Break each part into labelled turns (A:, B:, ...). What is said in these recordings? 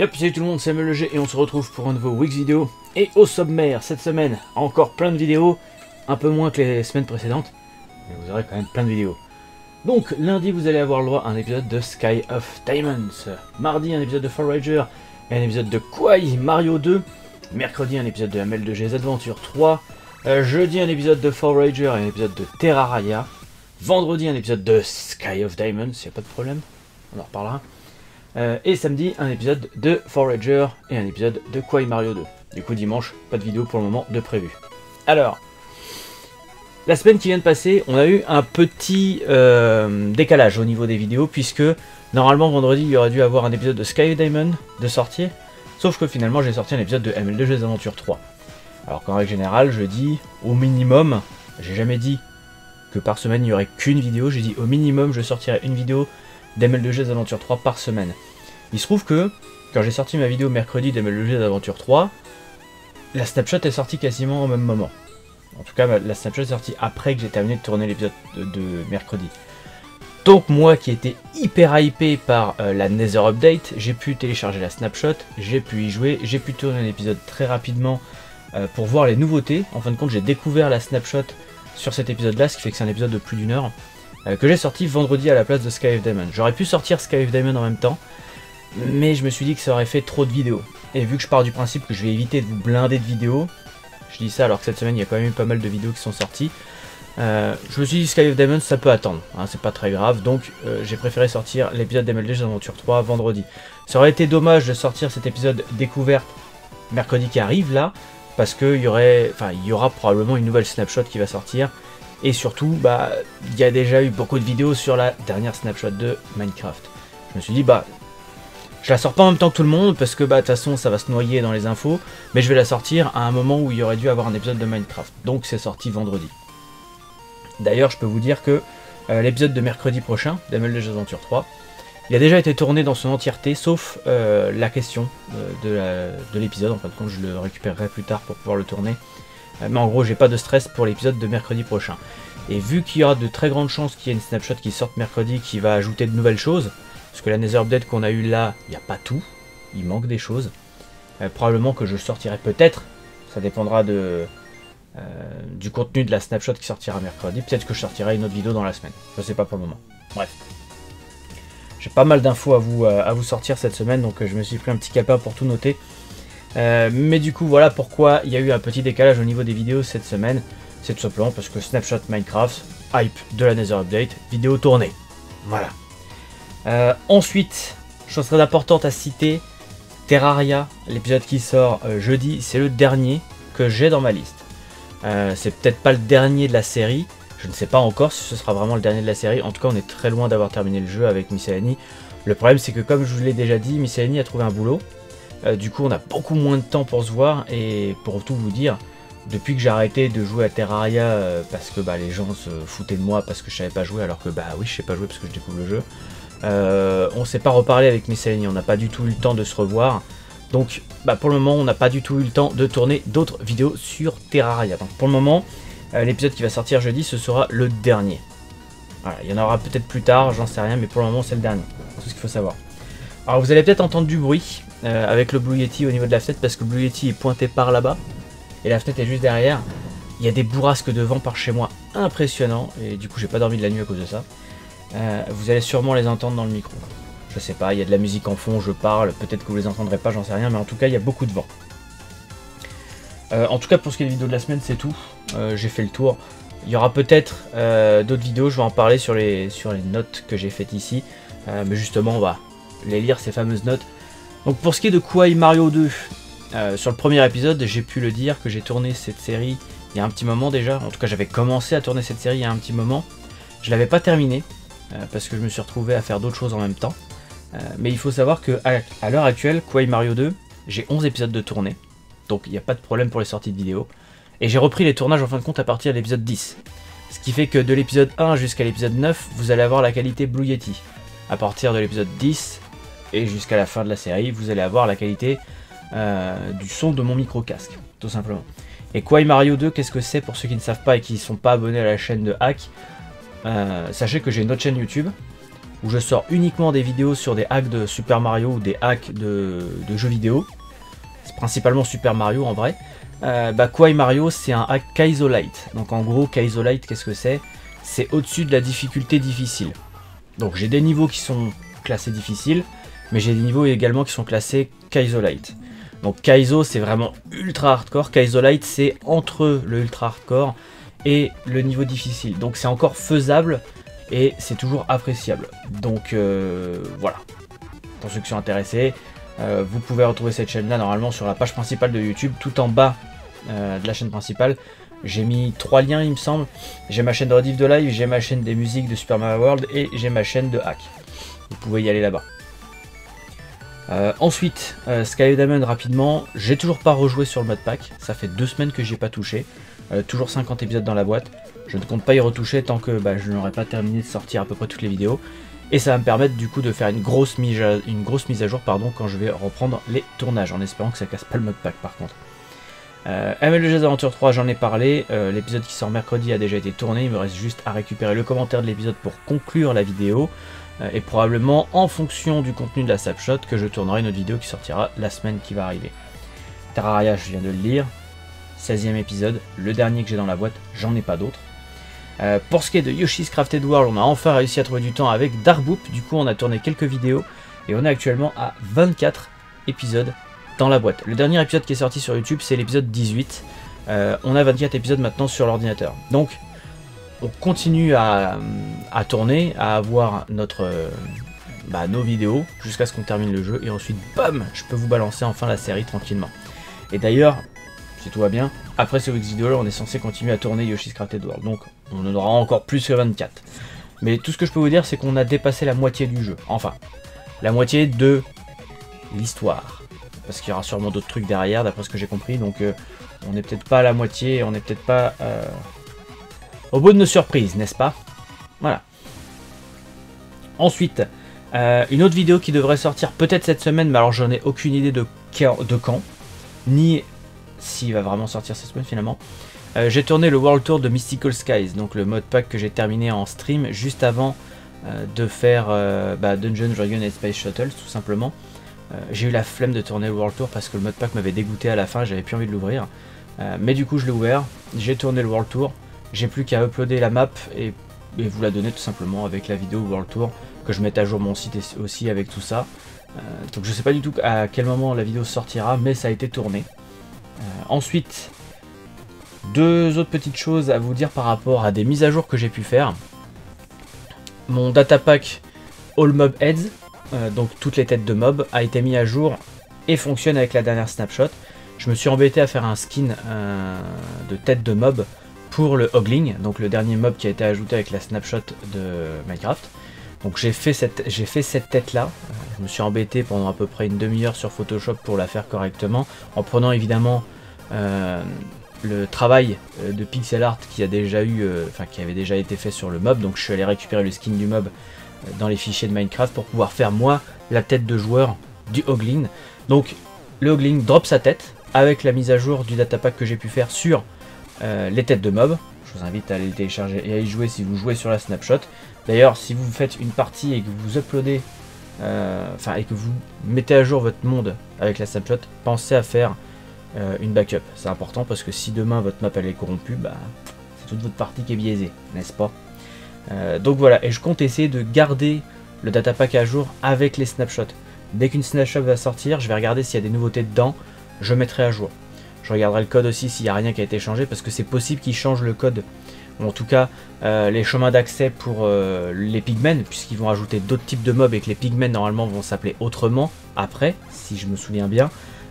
A: Yop, salut tout le monde, c'est MLG et on se retrouve pour un nouveau Wix vidéo. Et au sommaire, cette semaine, encore plein de vidéos, un peu moins que les semaines précédentes, mais vous aurez quand même plein de vidéos. Donc, lundi, vous allez avoir le droit à un épisode de Sky of Diamonds. Mardi, un épisode de Ranger et un épisode de Kwai Mario 2. Mercredi, un épisode de ML2G's Adventure 3. Euh, jeudi, un épisode de Ranger et un épisode de Terraria. Vendredi, un épisode de Sky of Diamonds, y a pas de problème, on en reparlera. Euh, et samedi, un épisode de Forager et un épisode de Kwai Mario 2. Du coup, dimanche, pas de vidéo pour le moment de prévu. Alors, la semaine qui vient de passer, on a eu un petit euh, décalage au niveau des vidéos, puisque normalement vendredi, il y aurait dû avoir un épisode de Sky Diamond de sortie, sauf que finalement, j'ai sorti un épisode de ML2 Jeux Aventure 3. Alors qu'en règle générale, je dis au minimum, j'ai jamais dit que par semaine il n'y aurait qu'une vidéo, j'ai dit au minimum je sortirai une vidéo d'ML2G Aventure 3 par semaine. Il se trouve que, quand j'ai sorti ma vidéo mercredi d'ML2G Aventure 3, la snapshot est sortie quasiment au même moment. En tout cas, la snapshot est sortie après que j'ai terminé de tourner l'épisode de, mercredi. Donc moi qui étais hyper hypé par euh, la Nether Update, j'ai pu télécharger la snapshot, j'ai pu y jouer, j'ai pu tourner un épisode très rapidement euh, pour voir les nouveautés. En fin de compte, j'ai découvert la snapshot sur cet épisode-là, ce qui fait que c'est un épisode de plus d'une heure. Euh, que j'ai sorti vendredi à la place de Sky of Diamond. J'aurais pu sortir Sky of Diamond en même temps, mais je me suis dit que ça aurait fait trop de vidéos. Et vu que je pars du principe que je vais éviter de vous blinder de vidéos, je dis ça alors que cette semaine il y a quand même eu pas mal de vidéos qui sont sorties, euh, je me suis dit Sky of Diamond ça peut attendre, hein, c'est pas très grave, donc euh, j'ai préféré sortir l'épisode d'MLG Aventure 3 vendredi. Ça aurait été dommage de sortir cet épisode découverte mercredi qui arrive là, parce qu'il y y aura probablement une nouvelle snapshot qui va sortir, et surtout, bah, il y a déjà eu beaucoup de vidéos sur la dernière snapshot de Minecraft. Je me suis dit, bah, je la sors pas en même temps que tout le monde, parce que, bah, de toute façon, ça va se noyer dans les infos, mais je vais la sortir à un moment où il y aurait dû avoir un épisode de Minecraft. Donc, c'est sorti vendredi. D'ailleurs, je peux vous dire que euh, l'épisode de mercredi prochain, d'ML Aventure 3, il a déjà été tourné dans son entièreté, sauf euh, la question euh, de l'épisode. En fin de compte, je le récupérerai plus tard pour pouvoir le tourner. Euh, mais en gros, j'ai pas de stress pour l'épisode de mercredi prochain. Et vu qu'il y aura de très grandes chances qu'il y ait une snapshot qui sorte mercredi qui va ajouter de nouvelles choses, parce que la Nether Update qu'on a eu là, il n'y a pas tout, il manque des choses. Euh, probablement que je sortirai peut-être, ça dépendra de, euh, du contenu de la snapshot qui sortira mercredi. Peut-être que je sortirai une autre vidéo dans la semaine. Je sais pas pour le moment. Bref. J'ai pas mal d'infos à vous, à vous sortir cette semaine, donc je me suis pris un petit capin pour tout noter. Euh, mais du coup, voilà pourquoi il y a eu un petit décalage au niveau des vidéos cette semaine. C'est tout simplement parce que Snapshot Minecraft, hype de la Nether Update, vidéo tournée. Voilà. Euh, ensuite, chose très importante à citer, Terraria, l'épisode qui sort euh, jeudi, c'est le dernier que j'ai dans ma liste. c'est peut-être pas le dernier de la série, je ne sais pas encore si ce sera vraiment le dernier de la série. En tout cas, on est très loin d'avoir terminé le jeu avec Missalani. Le problème, c'est que comme je vous l'ai déjà dit, Missalani a trouvé un boulot. Euh, du coup, on a beaucoup moins de temps pour se voir et pour tout vous dire, depuis que j'ai arrêté de jouer à Terraria euh, parce que bah, les gens se foutaient de moi parce que je savais pas jouer, alors que bah oui, je sais pas jouer parce que je découvre le jeu. Euh, on s'est pas reparlé avec Miscellany, on n'a pas du tout eu le temps de se revoir. Donc bah, pour le moment, on n'a pas du tout eu le temps de tourner d'autres vidéos sur Terraria. Donc pour le moment, l'épisode qui va sortir jeudi, ce sera le dernier. Il y en aura peut-être plus tard, j'en sais rien, mais pour le moment, c'est le dernier. C'est ce qu'il faut savoir. Alors vous allez peut-être entendre du bruit euh, avec le Blue Yeti au niveau de la fenêtre parce que Blue Yeti est pointé par là-bas et la fenêtre est juste derrière. Il y a des bourrasques de vent par chez moi impressionnants et du coup j'ai pas dormi de la nuit à cause de ça. Euh, vous allez sûrement les entendre dans le micro. Je sais pas, il y a de la musique en fond, je parle, peut-être que vous les entendrez pas, j'en sais rien, mais en tout cas il y a beaucoup de vent. Euh, en tout cas pour ce qui est des vidéos de la semaine c'est tout, j'ai fait le tour. Il y aura peut-être d'autres vidéos, je vais en parler sur les, sur les notes que j'ai faites ici. mais justement on va les lire ces fameuses notes. Donc pour ce qui est de Kwai Mario 2, euh, sur le premier épisode, j'ai pu le dire que j'ai tourné cette série il y a un petit moment déjà. En tout cas, j'avais commencé à tourner cette série il y a un petit moment. Je l'avais pas terminé euh, parce que je me suis retrouvé à faire d'autres choses en même temps. Euh, mais il faut savoir que à, l'heure actuelle, Kwai Mario 2, j'ai 11 épisodes de tournée. Donc il n'y a pas de problème pour les sorties de vidéos. Et j'ai repris les tournages en fin de compte à partir de l'épisode 10. Ce qui fait que de l'épisode 1 jusqu'à l'épisode 9, vous allez avoir la qualité Blue Yeti. À partir de l'épisode 10, et jusqu'à la fin de la série, vous allez avoir la qualité euh, du son de mon micro casque, tout simplement. Et Kwai Mario 2, qu'est-ce que c'est pour ceux qui ne savent pas et qui ne sont pas abonnés à la chaîne de Hack euh, Sachez que j'ai une autre chaîne YouTube où je sors uniquement des vidéos sur des hacks de Super Mario ou des hacks de, jeux vidéo. C'est principalement Super Mario en vrai. Euh, bah, Mario, c'est un hack Kaisolite. Donc en gros, Kaisolite, qu'est-ce que c'est? C'est au-dessus de la difficulté difficile. Donc j'ai des niveaux qui sont classés difficiles, mais j'ai des niveaux également qui sont classés Kaisolite. Donc Kaizo c'est vraiment ultra hardcore, Kaisolite c'est entre le ultra hardcore et le niveau difficile. Donc c'est encore faisable et c'est toujours appréciable. Donc euh, voilà. Pour ceux qui sont intéressés, euh, vous pouvez retrouver cette chaîne là normalement sur la page principale de YouTube, tout en bas euh, de la chaîne principale. J'ai mis trois liens il me semble. J'ai ma chaîne de rediff de live, j'ai ma chaîne des musiques de Super Mario World et j'ai ma chaîne de hack. Vous pouvez y aller là-bas. Ensuite, Sky Diamond rapidement, j'ai toujours pas rejoué sur le mode pack, ça fait deux semaines que j'ai pas touché. Euh, toujours 50 épisodes dans la boîte. Je ne compte pas y retoucher tant que bah, je n'aurai pas terminé de sortir à peu près toutes les vidéos. Et ça va me permettre du coup de faire une grosse mise à, jour pardon, quand je vais reprendre les tournages, en espérant que ça casse pas le mode pack par contre. Euh, MLG Aventure 3, j'en ai parlé. Euh, l'épisode qui sort mercredi a déjà été tourné. Il me reste juste à récupérer le commentaire de l'épisode pour conclure la vidéo. Euh, et probablement en fonction du contenu de la snapshot que je tournerai une autre vidéo qui sortira la semaine qui va arriver. Terraria, je viens de le lire. 16e épisode, le dernier que j'ai dans la boîte, j'en ai pas d'autres. Euh, pour ce qui est de Yoshi's Crafted World, on a enfin réussi à trouver du temps avec Darboop, du coup on a tourné quelques vidéos et on est actuellement à 24 épisodes dans la boîte. Le dernier épisode qui est sorti sur YouTube c'est l'épisode 18, euh, on a 24 épisodes maintenant sur l'ordinateur. Donc on continue à, tourner, à avoir notre, bah, nos vidéos jusqu'à ce qu'on termine le jeu et ensuite bam, je peux vous balancer enfin la série tranquillement. Et d'ailleurs, si tout va bien. Après ce Week's vidéo on est censé continuer à tourner Yoshi's Crafted World, donc on en aura encore plus que 24. Mais tout ce que je peux vous dire, c'est qu'on a dépassé la moitié du jeu. Enfin, la moitié de l'histoire. Parce qu'il y aura sûrement d'autres trucs derrière, d'après ce que j'ai compris, donc euh, on n'est peut-être pas à la moitié, on n'est peut-être pas euh, au bout de nos surprises, n'est-ce pas? Voilà. Ensuite, euh, une autre vidéo qui devrait sortir peut-être cette semaine, mais alors j'en ai aucune idée de, quand, ni s'il va vraiment sortir cette semaine finalement. Euh, j'ai tourné le World Tour de Mystical Skies, donc le mode pack que j'ai terminé en stream juste avant euh, de faire bah, Dungeon, Dragon et Space Shuttle tout simplement. j'ai eu la flemme de tourner le World Tour parce que le mode pack m'avait dégoûté à la fin, j'avais plus envie de l'ouvrir. mais du coup je l'ai ouvert, j'ai tourné le World Tour, j'ai plus qu'à uploader la map et, vous la donner tout simplement avec la vidéo World Tour, que je mette à jour mon site aussi avec tout ça. donc je sais pas du tout à quel moment la vidéo sortira, mais ça a été tourné. Euh, ensuite, deux autres petites choses à vous dire par rapport à des mises à jour que j'ai pu faire. Mon datapack All Mob Heads, euh, donc toutes les têtes de mob, a été mis à jour et fonctionne avec la dernière snapshot. Je me suis embêté à faire un skin euh, de tête de mob pour le Ogling, donc le dernier mob qui a été ajouté avec la snapshot de Minecraft. Donc j'ai fait cette, tête là. Euh, je me suis embêté pendant à peu près une demi-heure sur Photoshop pour la faire correctement, en prenant évidemment euh, le travail euh, de pixel art qui a déjà eu, enfin qui avait déjà été fait sur le mob. Donc je suis allé récupérer le skin du mob dans les fichiers de Minecraft pour pouvoir faire moi la tête de joueur du Hoglin. Donc le Hoglin drop sa tête avec la mise à jour du datapack que j'ai pu faire sur les têtes de mob. Je vous invite à aller le télécharger et à y jouer si vous jouez sur la snapshot. D'ailleurs, si vous faites une partie et que vous uploadez, euh, enfin, et que vous mettez à jour votre monde avec la snapshot, pensez à faire euh, une backup. C'est important parce que si demain votre map elle est corrompue, bah, c'est toute votre partie qui est biaisée, n'est-ce pas? Euh, Donc voilà, et je compte essayer de garder le datapack à jour avec les snapshots. Dès qu'une snapshot va sortir, je vais regarder s'il y a des nouveautés dedans, je mettrai à jour. Je regarderai le code aussi s'il n'y a rien qui a été changé parce que c'est possible qu'il change le code en tout cas euh, les chemins d'accès pour euh, les pigmen, puisqu'ils vont ajouter d'autres types de mobs et que les pigmen normalement vont s'appeler autrement après, si je me souviens bien.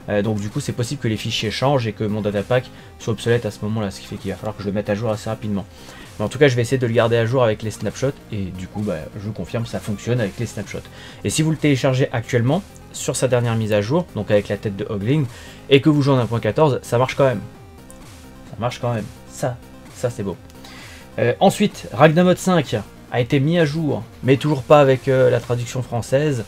A: Euh, donc du coup c'est possible que les fichiers changent et que mon datapack soit obsolète à ce moment-là, ce qui fait qu'il va falloir que je le mette à jour assez rapidement. Mais en tout cas je vais essayer de le garder à jour avec les snapshots et du coup bah, je confirme ça fonctionne avec les snapshots. Et si vous le téléchargez actuellement sur sa dernière mise à jour, donc avec la tête de Hogling, et que vous jouez en 1.14, ça marche quand même. Ça marche quand même. Ça, ça c'est beau. Euh, ensuite, Ragnamod 5 a été mis à jour, mais toujours pas avec euh, la traduction française.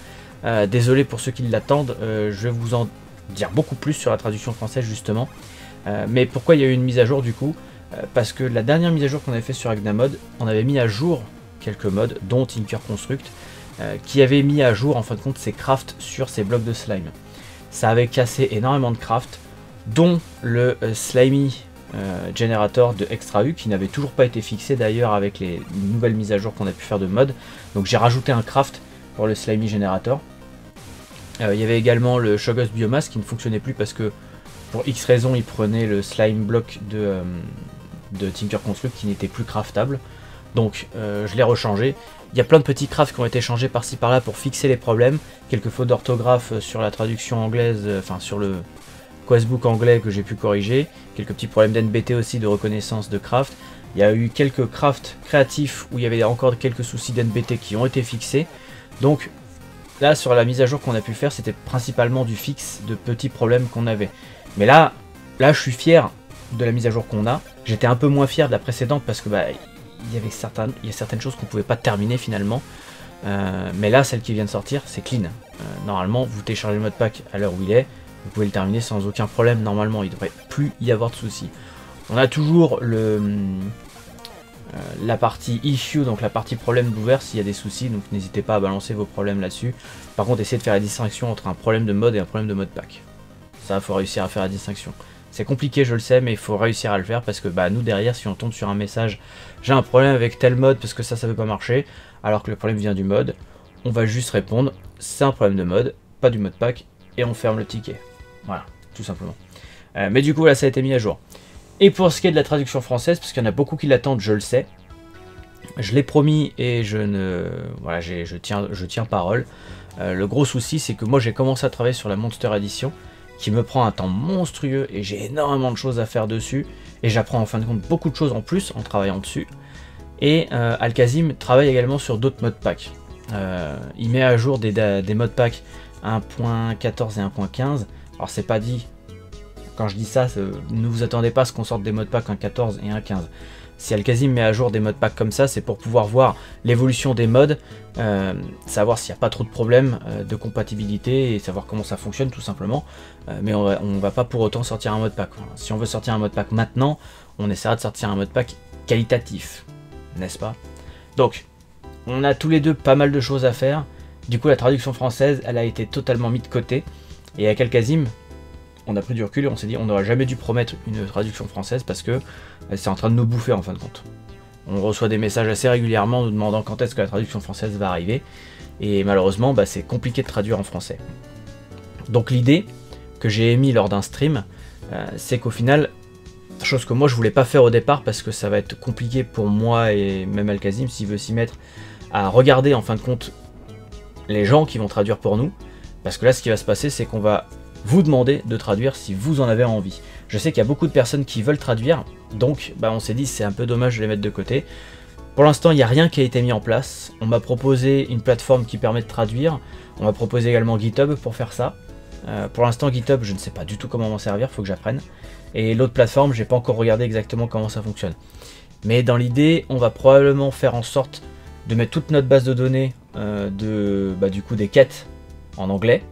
A: Désolé pour ceux qui l'attendent, je vais vous en dire beaucoup plus sur la traduction française justement. mais pourquoi il y a eu une mise à jour du coup? Parce que la dernière mise à jour qu'on avait fait sur Ragnamod, on avait mis à jour quelques modes, dont Tinker Construct, qui avait mis à jour en fin de compte ses crafts sur ses blocs de slime. Ça avait cassé énormément de crafts, dont le Slimy Generator de Extra U qui n'avait toujours pas été fixé d'ailleurs avec les nouvelles mises à jour qu'on a pu faire de mode. Donc j'ai rajouté un craft pour le Slimy Generator. Il y avait également le Shogus Biomass qui ne fonctionnait plus parce que pour X raisons, il prenait le slime block de, euh, de Tinker Construct qui n'était plus craftable. Donc euh, je l'ai rechangé. Il y a plein de petits crafts qui ont été changés par-ci par-là pour fixer les problèmes. Quelques fautes d'orthographe euh, sur la traduction anglaise, enfin sur le questbook anglais que j'ai pu corriger. Quelques petits problèmes d'NBT aussi de reconnaissance de craft. Il y a eu quelques crafts créatifs où il y avait encore quelques soucis d'NBT qui ont été fixés. Donc là sur la mise à jour qu'on a pu faire c'était principalement du fixe de petits problèmes qu'on avait. Mais là, là, je suis fier de la mise à jour qu'on a. J'étais un peu moins fier de la précédente parce que bah, il y avait certaines, il y a certaines choses qu'on pouvait pas terminer finalement. Euh, mais là, celle qui vient de sortir, c'est clean. Euh, normalement, vous téléchargez le mode pack à l'heure où il est, vous pouvez le terminer sans aucun problème. Normalement, il ne devrait plus y avoir de soucis. On a toujours le, la partie issue, donc la partie problème d'ouvert s'il y a des soucis, donc n'hésitez pas à balancer vos problèmes là-dessus. Par contre, essayez de faire la distinction entre un problème de mode et un problème de mode pack. Ça, faut réussir à faire la distinction. C'est compliqué, je le sais, mais il faut réussir à le faire parce que bah, nous derrière, si on tombe sur un message, j'ai un problème avec tel mode parce que ça, ça veut pas marcher, alors que le problème vient du mode, on va juste répondre, c'est un problème de mode, pas du mode pack, et on ferme le ticket. Voilà, tout simplement. Euh, mais du coup, là, ça a été mis à jour. Et pour ce qui est de la traduction française, parce qu'il y en a beaucoup qui l'attendent, je le sais, je l'ai promis et je ne, voilà, je tiens, je tiens parole. Euh, le gros souci, c'est que moi, j'ai commencé à travailler sur la Monster Edition qui me prend un temps monstrueux et j'ai énormément de choses à faire dessus. Et j'apprends en fin de compte beaucoup de choses en plus en travaillant dessus. Et euh, Alkazim travaille également sur d'autres modes pack. Euh, il met à jour des, des modes pack 1.14 et 1.15. Alors c'est pas dit, quand je dis ça, ne vous attendez pas à ce qu'on sorte des modes pack 1.14 et 1.15. Si Alkazim met à jour des modes pack comme ça, c'est pour pouvoir voir l'évolution des modes, euh, savoir s'il n'y a pas trop de problèmes euh, de compatibilité et savoir comment ça fonctionne tout simplement. Euh, mais on ne va pas pour autant sortir un mode pack. Si on veut sortir un mode pack maintenant, on essaiera de sortir un mode pack qualitatif, n'est-ce pas? Donc, on a tous les deux pas mal de choses à faire. Du coup, la traduction française, elle a été totalement mise de côté. Et avec Alkazim, on a pris du recul et on s'est dit on n'aurait jamais dû promettre une traduction française parce que euh, c'est en train de nous bouffer en fin de compte. On reçoit des messages assez régulièrement nous demandant quand est-ce que la traduction française va arriver et malheureusement bah, c'est compliqué de traduire en français. Donc l'idée que j'ai émis lors d'un stream, euh, c'est qu'au final, chose que moi je voulais pas faire au départ parce que ça va être compliqué pour moi et même Alkazim s'il veut s'y mettre, à regarder en fin de compte les gens qui vont traduire pour nous. Parce que là ce qui va se passer c'est qu'on va vous demander de traduire si vous en avez envie. Je sais qu'il y a beaucoup de personnes qui veulent traduire, donc bah, on s'est dit c'est un peu dommage de les mettre de côté. Pour l'instant, il n'y a rien qui a été mis en place. On m'a proposé une plateforme qui permet de traduire. On m'a proposé également GitHub pour faire ça. Euh, pour l'instant, GitHub, je ne sais pas du tout comment m'en servir, il faut que j'apprenne. Et l'autre plateforme, j'ai pas encore regardé exactement comment ça fonctionne. Mais dans l'idée, on va probablement faire en sorte de mettre toute notre base de données euh, de, bah, du coup des quêtes en anglais,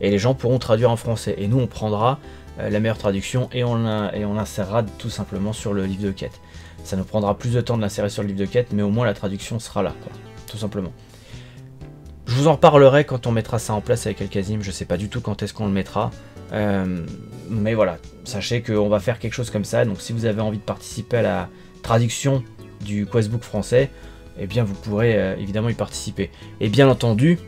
A: et les gens pourront traduire en français. Et nous, on prendra euh, la meilleure traduction et on, l'insérera tout simplement sur le livre de quête. Ça nous prendra plus de temps de l'insérer sur le livre de quête, mais au moins la traduction sera là, quoi, tout simplement. Je vous en reparlerai quand on mettra ça en place avec Alkazim, je sais pas du tout quand est-ce qu'on le mettra. Euh, mais voilà, sachez qu'on va faire quelque chose comme ça, donc si vous avez envie de participer à la traduction du questbook français, eh bien vous pourrez euh, évidemment y participer. Et bien entendu,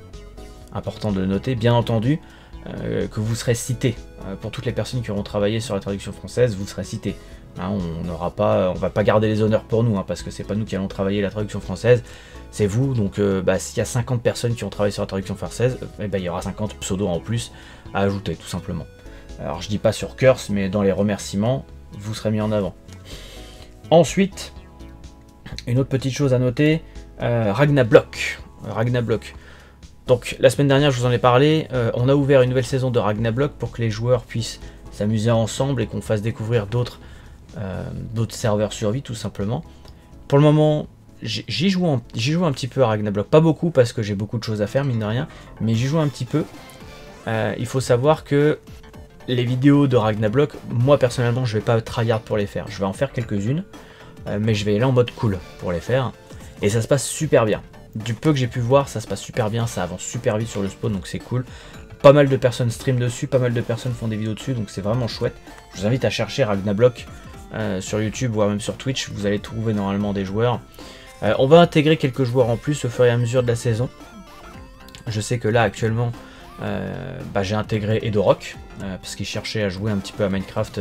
A: important de noter, bien entendu, euh, que vous serez cité. Euh, pour toutes les personnes qui auront travaillé sur la traduction française, vous serez cité. Hein, on n'aura pas, on va pas garder les honneurs pour nous, hein, parce que c'est pas nous qui allons travailler la traduction française, c'est vous. Donc, euh, bah, s'il y a 50 personnes qui ont travaillé sur la traduction française, eh ben, il y aura 50 pseudos en plus à ajouter, tout simplement. Alors, je dis pas sur Curse, mais dans les remerciements, vous serez mis en avant. Ensuite, une autre petite chose à noter, Ragnablock. Ragnablock. Donc la semaine dernière, je vous en ai parlé, euh, on a ouvert une nouvelle saison de Ragnablock pour que les joueurs puissent s'amuser ensemble et qu'on fasse découvrir d'autres euh, serveurs survie tout simplement. Pour le moment, j'y joue, un, petit peu à Ragnablock, pas beaucoup parce que j'ai beaucoup de choses à faire mine de rien, mais j'y joue un petit peu. Euh, il faut savoir que les vidéos de Ragnablock, moi personnellement je vais pas tryhard pour les faire, je vais en faire quelques-unes, mais je vais aller en mode cool pour les faire, et ça se passe super bien. Du peu que j'ai pu voir, ça se passe super bien, ça avance super vite sur le spawn, donc c'est cool. Pas mal de personnes stream dessus, pas mal de personnes font des vidéos dessus, donc c'est vraiment chouette. Je vous invite à chercher Ragnablock euh, sur YouTube, voire même sur Twitch, vous allez trouver normalement des joueurs. Euh, on va intégrer quelques joueurs en plus au fur et à mesure de la saison. Je sais que là actuellement, euh, bah, j'ai intégré Edorock, parce qu'il cherchait à jouer un petit peu à Minecraft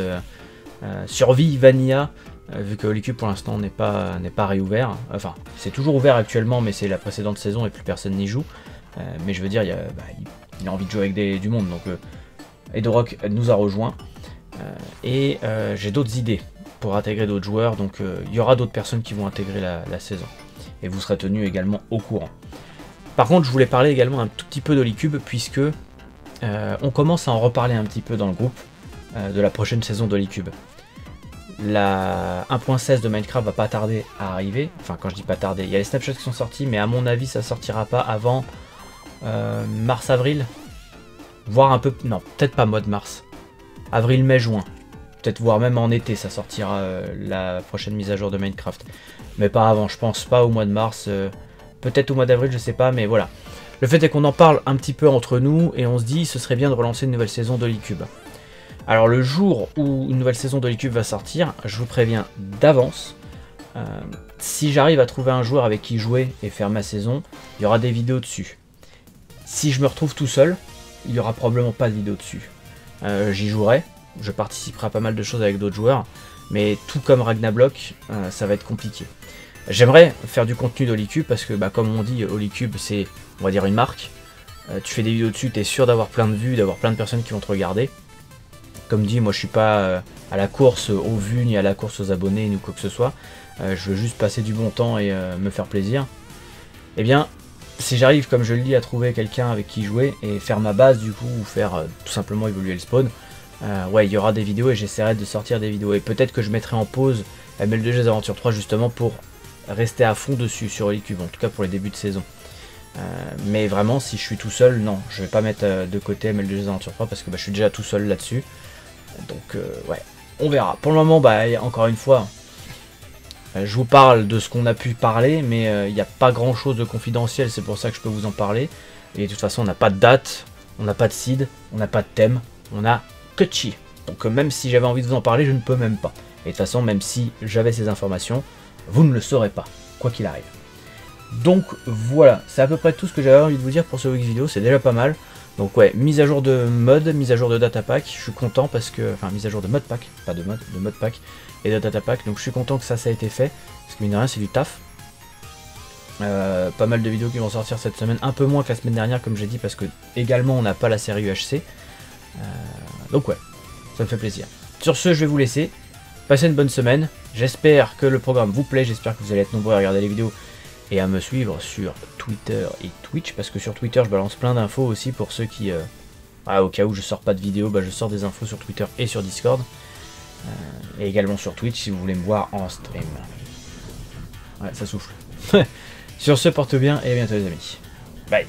A: Survie Vanilla, vu que Holycube pour l'instant n'est pas, réouvert. Enfin, c'est toujours ouvert actuellement, mais c'est la précédente saison et plus personne n'y joue. mais je veux dire, il, bah, il, a envie de jouer avec du monde, donc Edorock nous a rejoint. et j'ai d'autres idées pour intégrer d'autres joueurs. Donc euh, il y aura d'autres personnes qui vont intégrer la, saison. Et vous serez tenu également au courant. Par contre, je voulais parler également un tout petit peu d'Holycube, puisque euh, on commence à en reparler un petit peu dans le groupe euh, de la prochaine saison d'Holycube. La 1.16 de Minecraft va pas tarder à arriver. Enfin, quand je dis pas tarder, il y a les snapshots qui sont sortis, mais à mon avis, ça sortira pas avant mars-avril. Voire un peu. Non, peut-être pas mois de mars. Avril, mai, juin peut-être voire même en été, ça sortira euh, la prochaine mise à jour de Minecraft. Mais pas avant, je pense pas au mois de mars, euh, peut-être au mois d'avril, je sais pas, mais voilà. Le fait est qu'on en parle un petit peu entre nous et on se dit ce serait bien de relancer une nouvelle saison d'Holycube. Alors le jour où une nouvelle saison d'Holycube va sortir, je vous préviens d'avance. Euh, si j'arrive à trouver un joueur avec qui jouer et faire ma saison, il y aura des vidéos dessus. Si je me retrouve tout seul, il y aura probablement pas de vidéo dessus. J'y jouerai, je participerai à pas mal de choses avec d'autres joueurs, mais tout comme Ragnablock, euh, ça va être compliqué. J'aimerais faire du contenu d'Holycube parce que, bah, comme on dit, Holycube c'est, on va dire, une marque. Euh, tu fais des vidéos dessus, tu es sûr d'avoir plein de vues, d'avoir plein de personnes qui vont te regarder. Comme dit, moi je suis pas euh, à la course aux vues, ni à la course aux abonnés, ni quoi que ce soit. je veux juste passer du bon temps et me faire plaisir. Eh bien, si j'arrive, comme je le dis, à trouver quelqu'un avec qui jouer et faire ma base du coup, ou faire tout simplement évoluer le spawn, euh, ouais, il y aura des vidéos et j'essaierai de sortir des vidéos. Et peut-être que je mettrai en pause ML2G Aventure 3 justement pour rester à fond dessus sur Holycube, en tout cas pour les débuts de saison. Euh, mais vraiment, si je suis tout seul, non, je vais pas mettre euh, de côté ML2G Aventure 3 parce que bah, je suis déjà tout seul là-dessus. Donc, ouais, on verra. Pour le moment, bah, encore une fois, je vous parle de ce qu'on a pu parler, mais il n'y a pas grand chose de confidentiel, c'est pour ça que je peux vous en parler. Et de toute façon, on n'a pas de date, on n'a pas de seed, on n'a pas de thème, on a donc euh, même si j'avais envie de vous en parler, je ne peux même pas. Et de toute façon, même si j'avais ces informations, vous ne le saurez pas, quoi qu'il arrive. Donc voilà, c'est à peu près tout ce que j'avais envie de vous dire pour ce week vidéo, c'est déjà pas mal. Donc ouais, mise à jour de mode, mise à jour de data pack, je suis content parce que... Enfin, mise à jour de mode pack, pas de mode, de mode pack et de data pack, donc je suis content que ça, ça a été fait, parce que mine de rien, c'est du taf. Euh, pas mal de vidéos qui vont sortir cette semaine, un peu moins que la semaine dernière, comme j'ai dit, parce que également on n'a pas la série UHC. Donc ouais, ça me fait plaisir. Sur ce, je vais vous laisser. Passez une bonne semaine. J'espère que le programme vous plaît. J'espère que vous allez être nombreux à regarder les vidéos et à me suivre sur Twitter et Twitch. Parce que sur Twitter, je balance plein d'infos aussi pour ceux qui... Euh, ah, au cas où je sors pas de vidéo, bah, je sors des infos sur Twitter et sur Discord. Euh, et également sur Twitch si vous voulez me voir en stream. Ouais, ça souffle. sur ce, porte bien et à bientôt les amis. Bye